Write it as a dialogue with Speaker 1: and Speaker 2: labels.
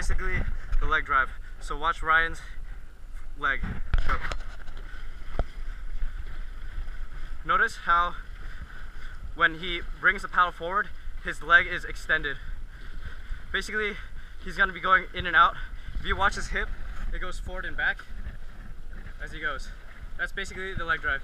Speaker 1: basically the leg drive. So watch Ryan's leg. Go. Notice how when he brings the paddle forward, his leg is extended. Basically, he's gonna be going in and out. If you watch his hip, it goes forward and back as he goes. That's basically the leg drive.